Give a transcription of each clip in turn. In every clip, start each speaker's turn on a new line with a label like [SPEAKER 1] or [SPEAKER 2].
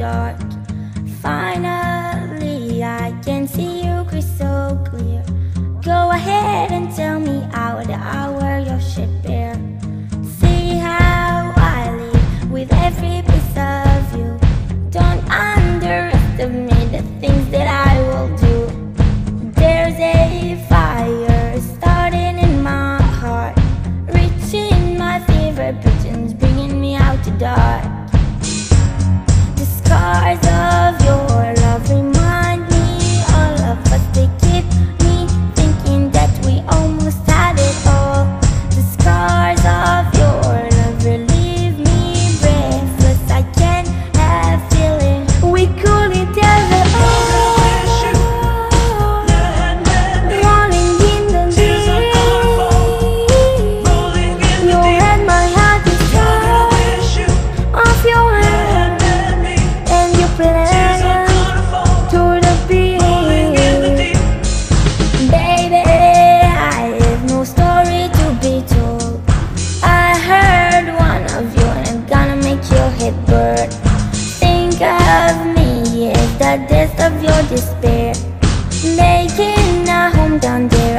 [SPEAKER 1] dark. Finally, I can see you crystal clear. Go ahead and tell me how the hour your ship bear. See how I live with every. I up. Think of me as the depths of your despair. Making a home down there.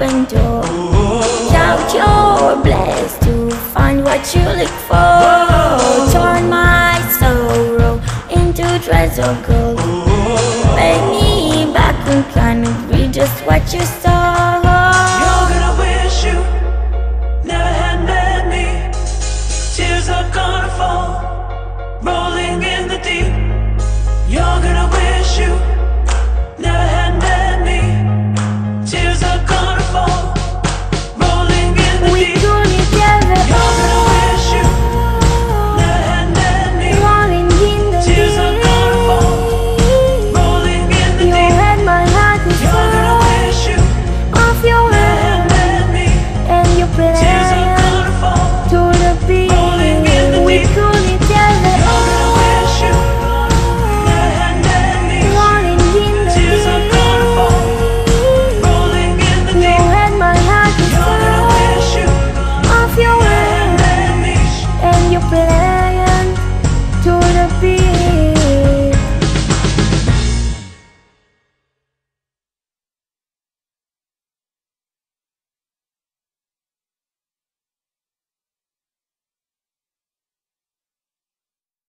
[SPEAKER 1] open door. Shout you're blessed to find what you look for. Turn my sorrow into treasure gold. Make me back and kind of be just what you say.